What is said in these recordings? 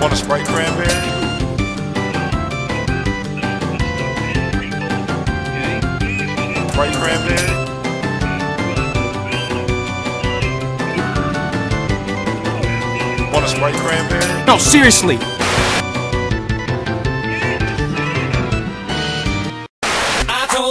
Want a Sprite cranberry? Sprite cranberry? Want a Sprite cranberry? No, seriously!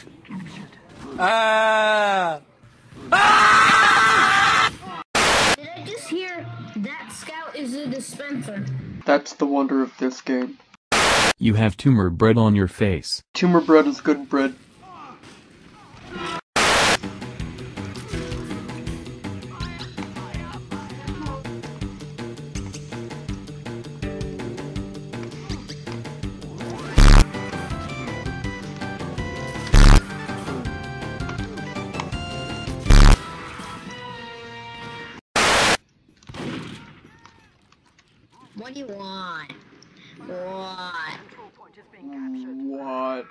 Did I just hear that scout is a dispenser? That's the wonder of this game. You have tumor bread on your face. Tumor bread is good bread. What do you want? What? What?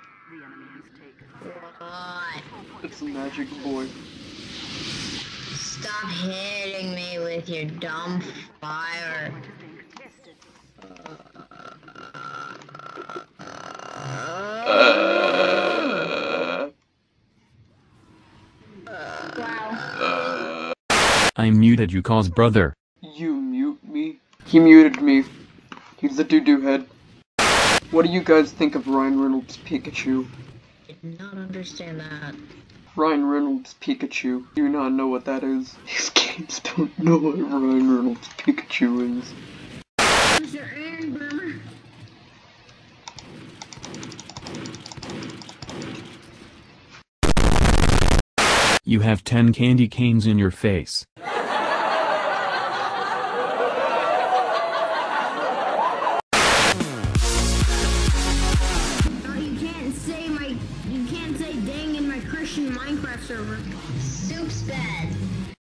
What? It's a magic boy. Stop hitting me with your dumb fire. Wow. I muted you cause brother. You mute me? He muted me. He's a doo-doo head. What do you guys think of Ryan Reynolds' Pikachu? Did not understand that. Ryan Reynolds Pikachu. Do you not know what that is? These games don't know what Ryan Reynolds Pikachu is. Mr. Aaron Burmer. You have 10 candy canes in your face. Minecraft server. Soup's bad.